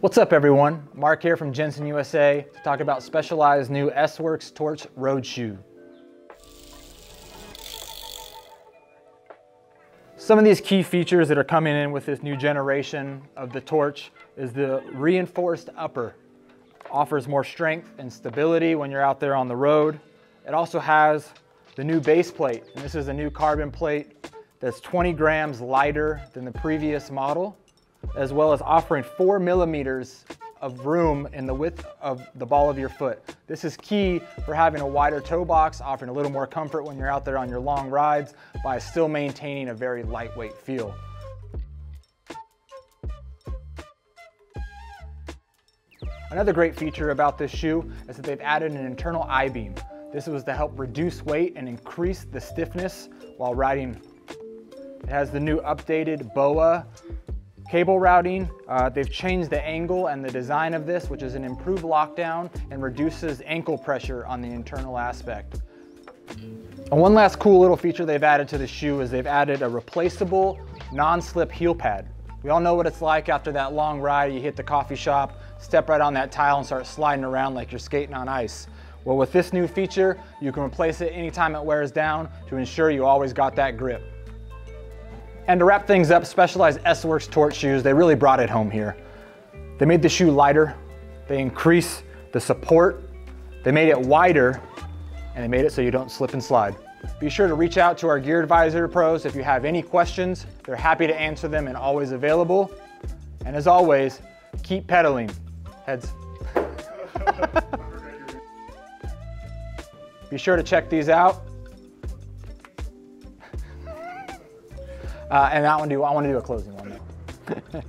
What's up everyone? Mark here from Jenson USA to talk about Specialized new S-Works Torch Road Shoe. Some of these key features that are coming in with this new generation of the Torch is the reinforced upper. Offers more strength and stability when you're out there on the road. It also has the new base plate, and this is a new carbon plate that's 20 grams lighter than the previous model as well as offering four millimeters of room in the width of the ball of your foot. This is key for having a wider toe box, offering a little more comfort when you're out there on your long rides by still maintaining a very lightweight feel. Another great feature about this shoe is that they've added an internal I-beam. This was to help reduce weight and increase the stiffness while riding. It has the new updated BOA Cable routing, uh, they've changed the angle and the design of this, which is an improved lockdown and reduces ankle pressure on the internal aspect. And one last cool little feature they've added to the shoe is they've added a replaceable non-slip heel pad. We all know what it's like after that long ride, you hit the coffee shop, step right on that tile and start sliding around like you're skating on ice. Well, with this new feature, you can replace it anytime it wears down to ensure you always got that grip. And to wrap things up, Specialized S-Works Torch shoes, they really brought it home here. They made the shoe lighter, they increased the support, they made it wider, and they made it so you don't slip and slide. Be sure to reach out to our Gear Advisor pros if you have any questions. They're happy to answer them and always available. And as always, keep pedaling. Heads. Be sure to check these out. Uh, and want to do I want to do a closing one.